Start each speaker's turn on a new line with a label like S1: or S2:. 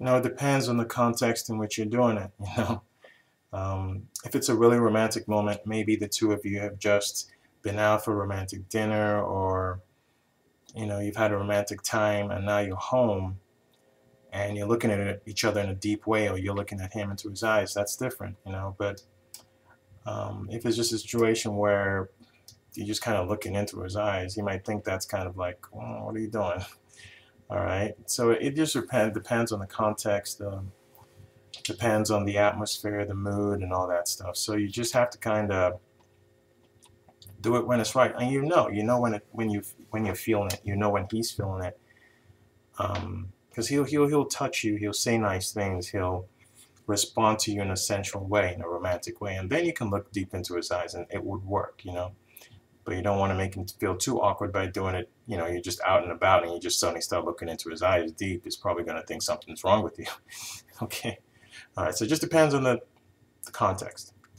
S1: you know, it depends on the context in which you're doing it, you know. Um, if it's a really romantic moment, maybe the two of you have just been out for a romantic dinner or, you know, you've had a romantic time and now you're home and you're looking at each other in a deep way or you're looking at him into his eyes, that's different, you know. But um, if it's just a situation where you're just kind of looking into his eyes, he might think that's kind of like, oh, what are you doing? All right. So it just depend, depends on the context, um, depends on the atmosphere, the mood, and all that stuff. So you just have to kind of do it when it's right, and you know, you know when it when you when you're feeling it, you know when he's feeling it, because um, he'll he'll he'll touch you, he'll say nice things, he'll respond to you in a sensual way, in a romantic way, and then you can look deep into his eyes, and it would work, you know but you don't want to make him feel too awkward by doing it. You know, you're just out and about and you just suddenly start looking into his eyes deep. He's probably going to think something's wrong with you. okay. All right. So it just depends on the, the context.